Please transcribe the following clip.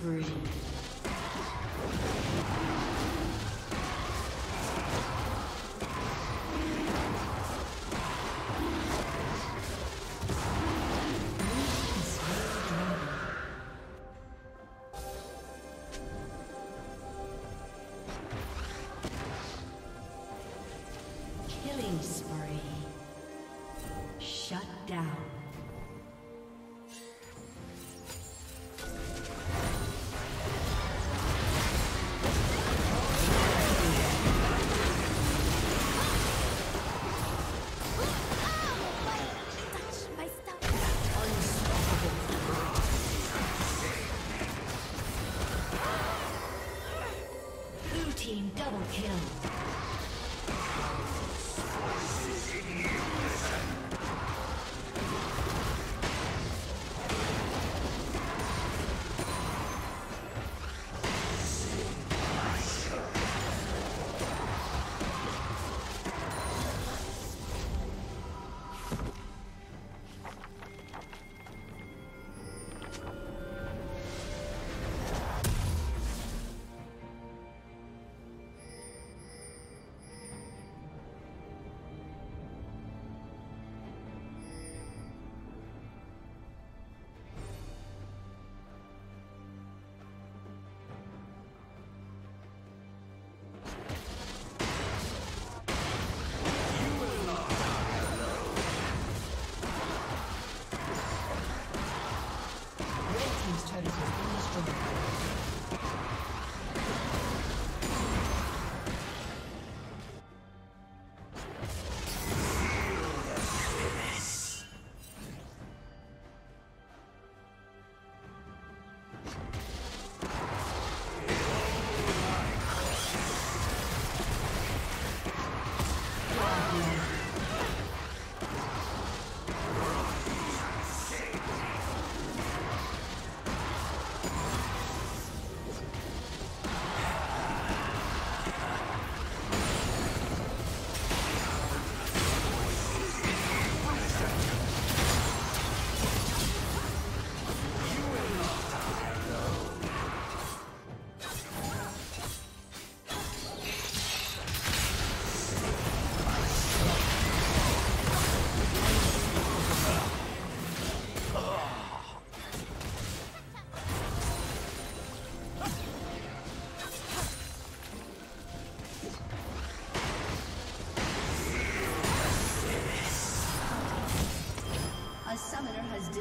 Spree. Kill.